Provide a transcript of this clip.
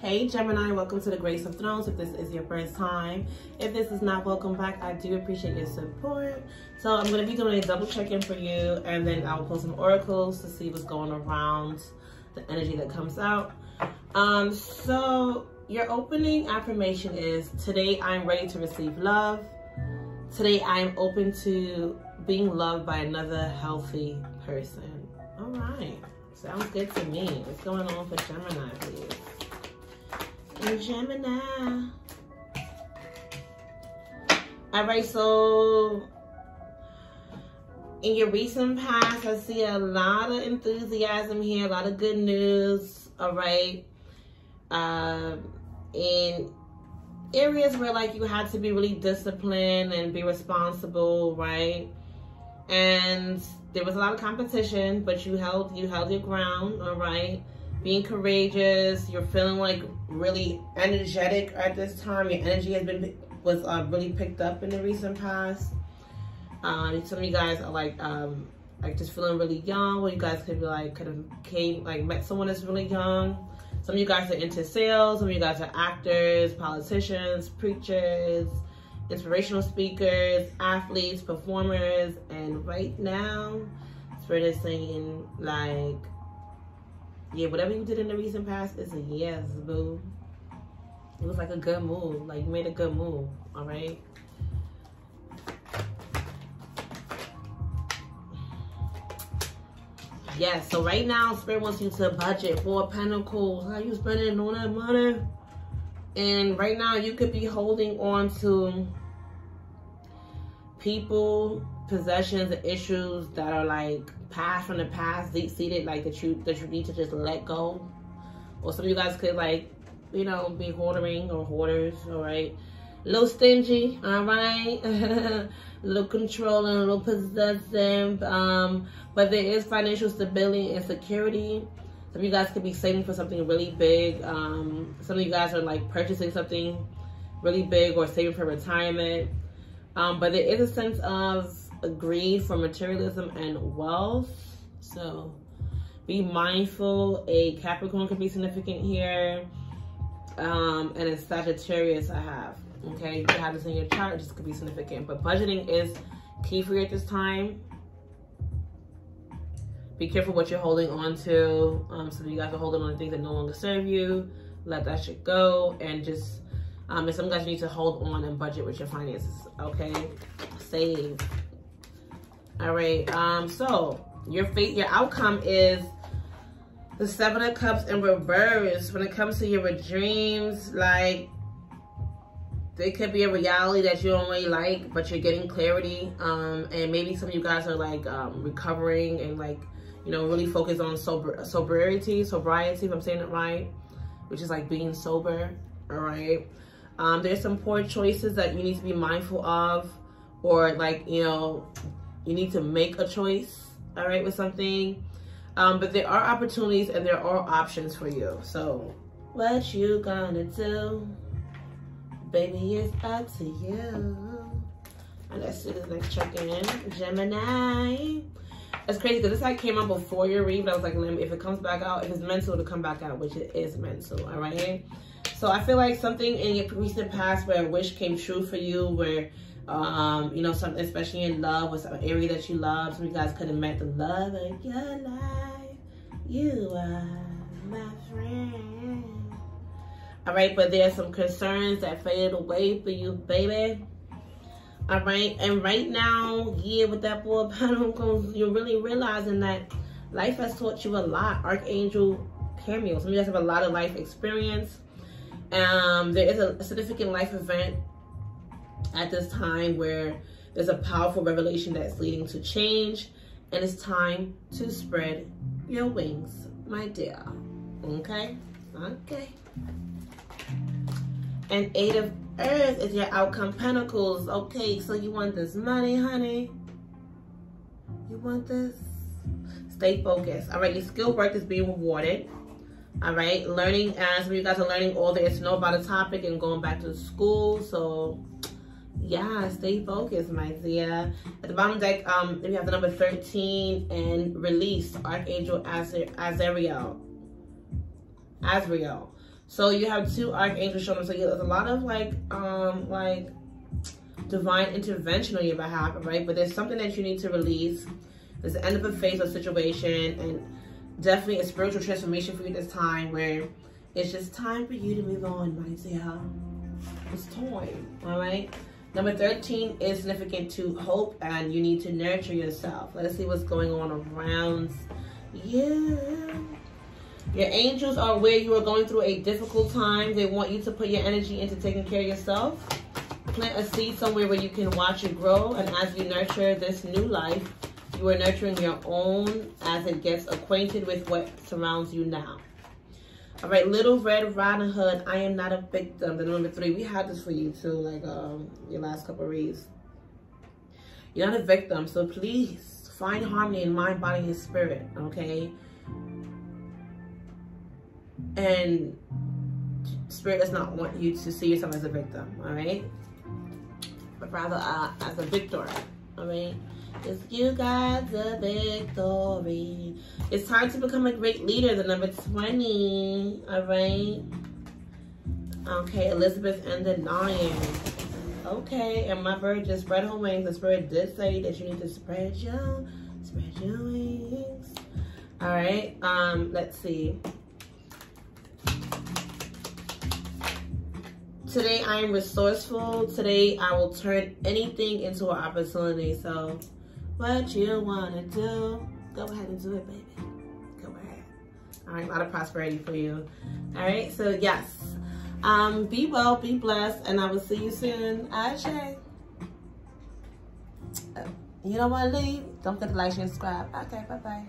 Hey Gemini, welcome to the Grace of Thrones. If this is your first time, if this is not, welcome back. I do appreciate your support. So I'm going to be doing a double check-in for you and then I'll pull some oracles to see what's going around the energy that comes out. Um, so your opening affirmation is, today I'm ready to receive love. Today I'm open to being loved by another healthy person. All right, sounds good to me. What's going on for Gemini, please? In Gemini. All right, so in your recent past, I see a lot of enthusiasm here, a lot of good news, all right? Uh, in areas where like you had to be really disciplined and be responsible, right? And there was a lot of competition, but you held you held your ground, all right? Being courageous. You're feeling like really energetic at this time. Your energy has been was uh, really picked up in the recent past. Um, some of you guys are like um, like just feeling really young. Well, you guys could be like could have came like met someone that's really young. Some of you guys are into sales. Some of you guys are actors, politicians, preachers, inspirational speakers, athletes, performers, and right now, Spirit is saying like yeah, whatever you did in the recent past is a yes, boo. It was like a good move. Like you made a good move. All right. Yes, so right now, Spirit wants you to budget for Pentacles. How you spending all that money? And right now, you could be holding on to people, possessions, and issues that are like past from the past, deep seated, like that you that you need to just let go. Or some of you guys could like, you know, be hoarding or hoarders, all right? A little stingy, all right? a little controlling, a little possessive. Um, but there is financial stability and security. Some of you guys could be saving for something really big. Um, some of you guys are like purchasing something really big or saving for retirement. Um, but there is a sense of greed for materialism and wealth. So be mindful. A Capricorn could be significant here. Um, and a Sagittarius I have. Okay, you have this in your chart. This could be significant. But budgeting is key for you at this time. Be careful what you're holding on to. Um, so you guys are holding on to things that no longer serve you. Let that shit go. And just, um, and some guys need to hold on and budget with your finances. Okay, save. All right. Um. So your fate, your outcome is the Seven of Cups in reverse. When it comes to your dreams, like they could be a reality that you don't really like, but you're getting clarity. Um. And maybe some of you guys are like um recovering and like you know really focus on sober sobriety, sobriety. If I'm saying it right, which is like being sober. All right. Um, there's some poor choices that you need to be mindful of or like, you know, you need to make a choice, all right, with something. Um, but there are opportunities and there are options for you. So what you gonna do? Baby, it's up to you. And let's do the next check-in. Gemini. It's crazy because this like came out before your read, but I was like, if it comes back out, if it's mental, it'll come back out, which it is mental, all right? So I feel like something in your recent past where a wish came true for you, where um, you know, something especially in love with some area that you love. Some of you guys could have met the love of your life. You are my friend. All right, but there's some concerns that faded away for you, baby. All right, and right now, yeah, with that four pentacles, you're really realizing that life has taught you a lot. Archangel Chamuel. Some of you guys have a lot of life experience. Um, there is a significant life event at this time where there's a powerful revelation that's leading to change and it's time to spread your wings, my dear. Okay? Okay. And Eight of Earth is your outcome pentacles. Okay, so you want this money, honey? You want this? Stay focused. All right, your skill work is being rewarded. All right, learning as you guys are learning all there is to know about a topic and going back to school. So yeah, stay focused, my dear. At the bottom deck, um, we have the number 13 and release, Archangel Azariel. Azrael. So you have two archangels showing up. So there's a lot of like, um, like divine intervention on your behalf, right? But there's something that you need to release. There's the end of a phase of situation and definitely a spiritual transformation for you this time where it's just time for you to move on, my dear. It's time, all right? Number 13 is significant to hope and you need to nurture yourself. Let's see what's going on around you. Your angels are where you are going through a difficult time. They want you to put your energy into taking care of yourself. Plant a seed somewhere where you can watch it grow. And as you nurture this new life, you are nurturing your own as it gets acquainted with what surrounds you now. All right, Little Red Riding Hood, I am not a victim. The number three, we had this for you too, like um, your last couple reads. You're not a victim, so please find harmony in mind, body, and spirit, okay? And spirit does not want you to see yourself as a victim, all right? But rather uh, as a victor, all right? Cause you got the victory. It's time to become a great leader, the number 20. All right. Okay, Elizabeth and the nine. Okay, and my bird just spread her wings. The spirit did say that you need to spread your spread your wings. All right. Um, let's see. Today I am resourceful. Today I will turn anything into an opportunity. So what you wanna do, go ahead and do it, baby. Go ahead. All right, a lot of prosperity for you. All right, so yes. Um, be well, be blessed, and I will see you soon. Ashe. You don't want to leave? Don't forget to like, share, and subscribe. Okay, bye-bye.